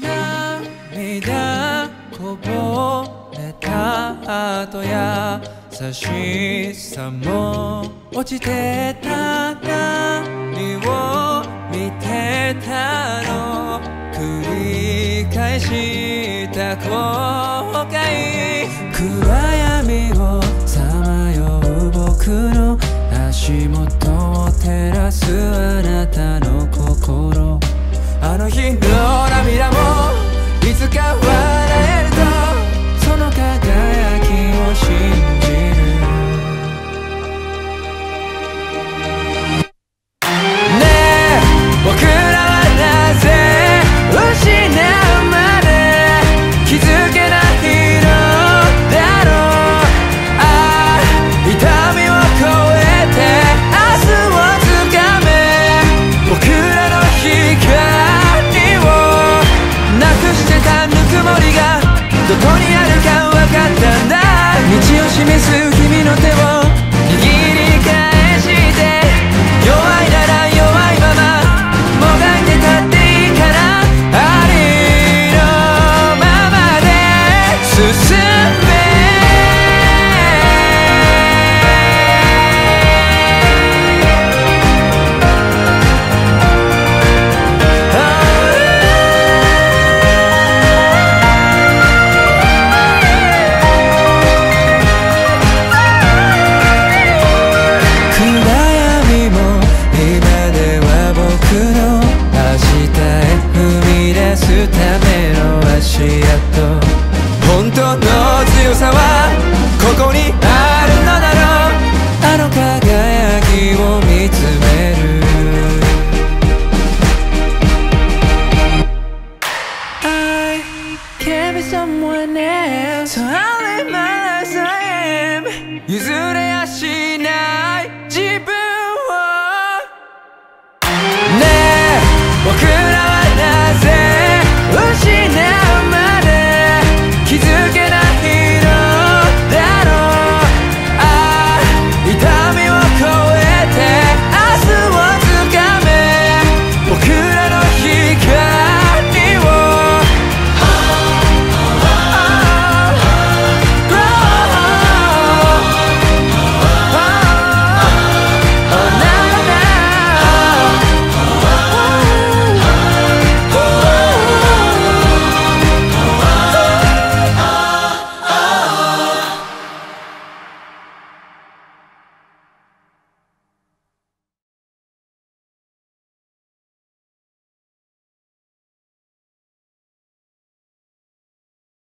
涙こぼれた後や優しさも落ちてた何を見てたの。繰り返したことただ。道を示す君の手をの足跡本当の強さはここにあるのだろう。あの輝きを見つめる。譲れ足